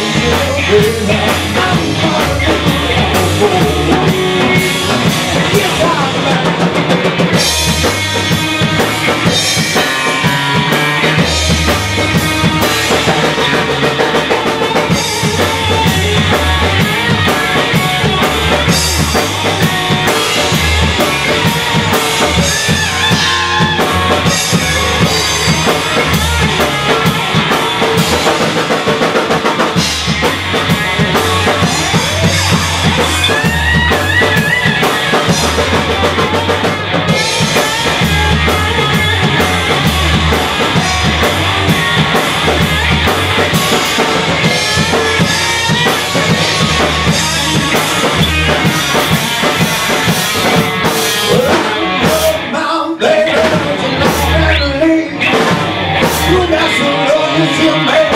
you. you. make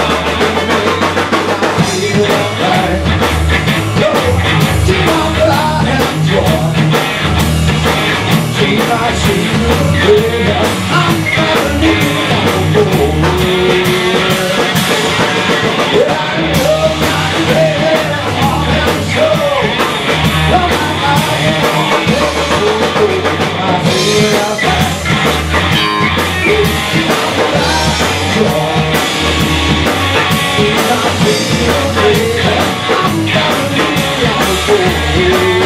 Oh. you